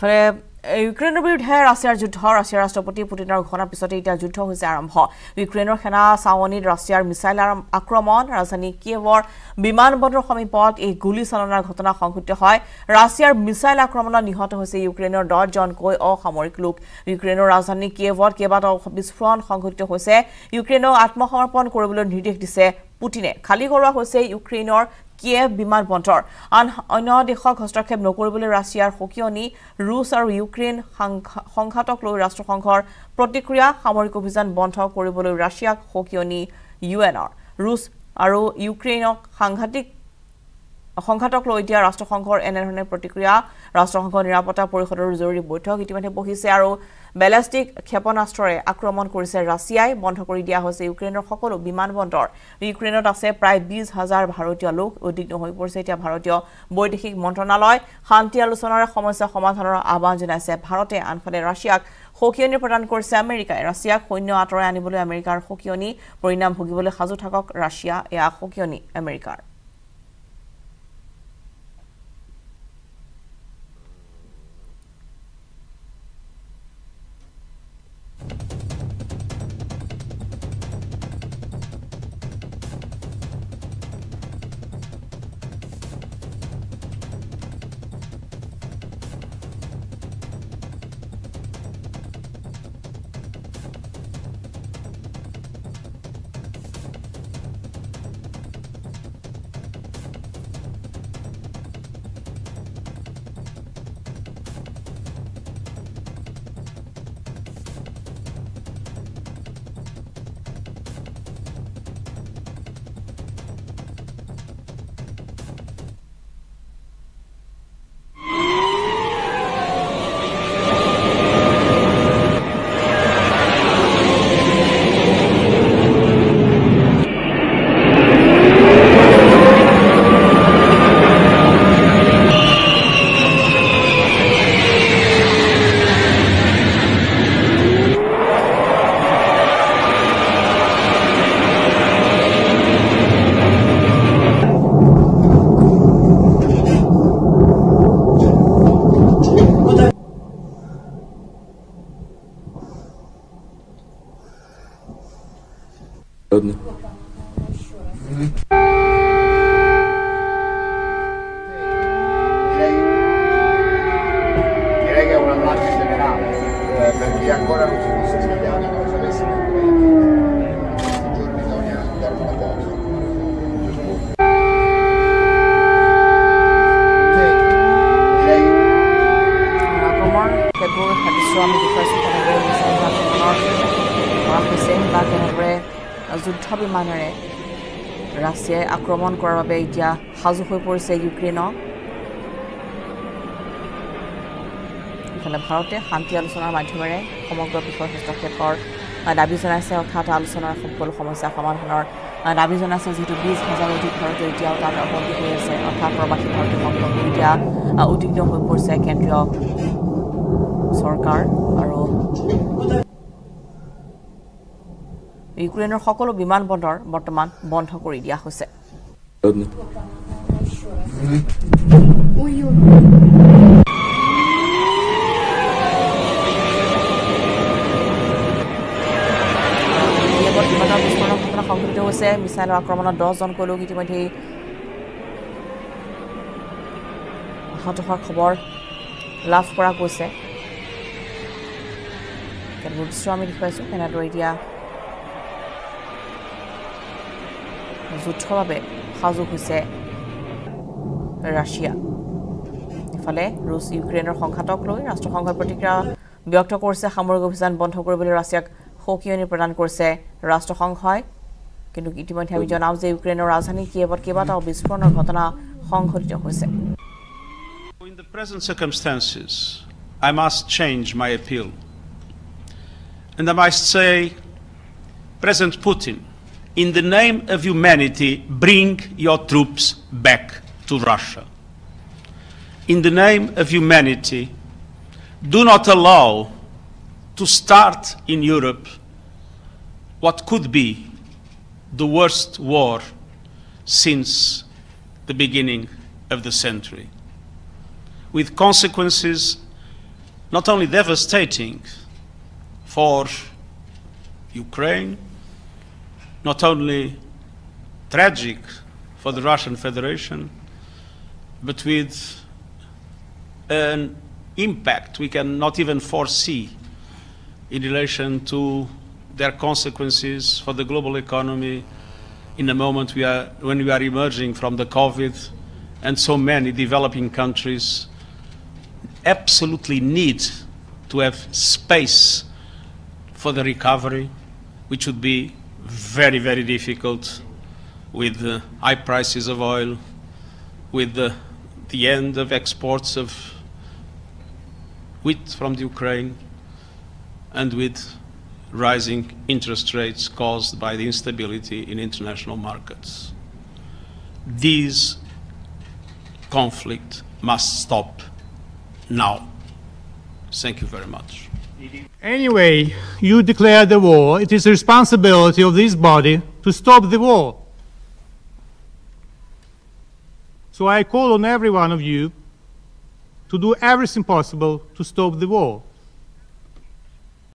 ফলে ইউক্ৰেইনৰ বিৰুদ্ধে ৰাছিয়াৰ যুদ্ধ ৰাছিয়াৰ ৰাষ্ট্ৰপতি পুটিনৰ ঘটনাৰ পিছতে এতিয়া যুদ্ধ হৈছে আৰম্ভ। ইউক্ৰেইনৰ সেনা চাৱনীত ৰাছিয়াৰ মিছাইল আক্ৰমণ ৰাজধানী কিয়েভৰ বিমানবন্দৰ সমীপত এই গুলীচালনাৰ ঘটনা সংঘটিত হয়। ৰাছিয়াৰ মিছাইল আক্ৰমণত নিহত হৈছে ইউক্ৰেইনৰ দহজনকৈ অসামৰিক লোক। ইউক্ৰেইনৰ ৰাজধানী কিয়েভত কেইবাটাও বিস্ফোৰণ সংঘটিত হৈছে। ইউক্ৰেইনক আত্মসমৰ্পণ কৰিবলৈ নিৰ্দেশ দিছে পুটিনে। খালী কৰোৱা হৈছে ইউক্ৰেইনৰ কিয়েভ বিমান বন্দৰ। আন অন্য দেশক হস্তক্ষেপ নকৰিবলৈ ৰাছিয়াৰ সকিয়নি ৰুছ আৰু ইউক্ৰেইন সংঘাতক লৈ ৰাষ্ট্ৰসংঘৰ প্ৰতিক্ৰিয়া সামৰিক অভিযান বন্ধ কৰিবলৈ ৰাছিয়াক সকিয়নি ইউ এনৰ ৰুছ আৰু ইউক্ৰেইনক সাংঘাতিক সংঘাতক লৈ এতিয়া ৰাষ্ট্ৰসংঘৰ এনেধৰণে প্ৰতিক্ৰিয়া ৰাষ্ট্ৰসংঘৰ নিৰাপত্তা পৰিষদৰ জৰুৰী বৈঠক ইতিমধ্যে বহিছে আৰু বেলেষ্টিক ক্ষেপণাস্ত্ৰৰে আক্ৰমণ কৰিছে ৰাছিয়াই। বন্ধ কৰি দিয়া হৈছে ইউক্ৰেইনৰ সকলো বিমান বন্দৰ। ইউক্ৰেইনত আছে প্ৰায় বিছ হাজাৰ ভাৰতীয় লোক উদ্বিগ্ন হৈ পৰিছে। এতিয়া ভাৰতীয় বৈদেশিক মন্ত্ৰণালয় শান্তি আলোচনাৰে সমস্যা সমাধানৰ আহ্বান জনাইছে। ভাৰতে আনফালে ৰাছিয়াক সকিয়নি প্ৰদান কৰিছে আমেৰিকাই। ৰাছিয়াক সৈন্য আঁতৰাই আনিবলৈ আমেৰিকাৰ সকিয়নি পৰিণাম ভুগিবলৈ সাজু থাকক। ৰাছিয়া এয়া সকিয়নি আমেৰিকাৰ। Ладно. Direi che è una marcia generale, eh, per chi ancora non si fosse svegliato e non sapesse più questi bisogna dare una cosa. Direi che è una comune che tu, che ti suoni di. যুদ্ধ বিমানেৰে ৰাছিয়াই আক্ৰমণ কৰাৰ বাবে এতিয়া সাজু হৈ পৰিছে ইউক্ৰেইনক ইফালে ভাৰতে শান্তি আলোচনাৰ মাধ্যমেৰে সমগ্ৰ বিষয় হস্তক্ষেপৰ দাবী জনাইছে অৰ্থাৎ আলোচনাৰ সকলো সমস্যা সমাধানৰ দাবী জনাইছে যিহেতু বিছ হাজাৰ অধিক ভাৰতীয় এতিয়াও তাত বন্দী হৈ আছে অৰ্থাৎ প্ৰৱাসী ভাৰতীয়সকলকো এতিয়া উদ্বিগ্ন হৈ পৰিছে। কেন্দ্ৰীয় চৰকাৰ আৰু ইউক্ৰেইনৰ সকলো বিমান বন্দৰ বৰ্তমান বন্ধ কৰি দিয়া হৈছে। বিস্ফোৰণৰ ঘটনা সংঘটিত হৈছে। মিছাইলৰ আক্ৰমণত দহজনকৈ লোক ইতিমধ্যেই আহত হোৱাৰ খবৰ লাভ কৰা গৈছে। আমি দেখুৱাইছোঁ। কেনেদৰে এতিয়া যুদ্ধৰ বাবে সাজু হৈছে ৰাছিয়া। ইফালে ৰুছ ইউক্ৰেইনৰ সংঘাতক লৈ ৰাষ্ট্ৰসংঘই প্ৰতিক্ৰিয়া ব্যক্ত কৰিছে। সামৰিক অভিযান বন্ধ কৰিবলৈ ৰাছিয়াক সকিয়নি প্ৰদান কৰিছে ৰাষ্ট্ৰসংঘই। কিন্তু ইতিমধ্যে আমি জনাওঁ যে ইউক্ৰেইনৰ ৰাজধানী কিয়েভত কেইবাটাও বিস্ফোৰণৰ ঘটনা সংঘটিত হৈছে। I must change my appeal. And I must say, President Putin, in the name of humanity, bring your troops back to Russia. In the name of humanity, do not allow to start in Europe what could be the worst war since the beginning of the century with consequences not only devastating for Ukraine, not only tragic for the Russian Federation, but with an impact we cannot even foresee in relation to their consequences for the global economy in a moment we are, when we are emerging from the COVID and so many developing countries absolutely need to have space for the recovery, which would be very, very difficult with the high prices of oil, with the, the end of exports of wheat from the Ukraine, and with rising interest rates caused by the instability in international markets. This conflict must stop now. Thank you very much. Anyway, you declare the war. It is the responsibility of this body to stop the war. So I call on every one of you to do everything possible to stop the war.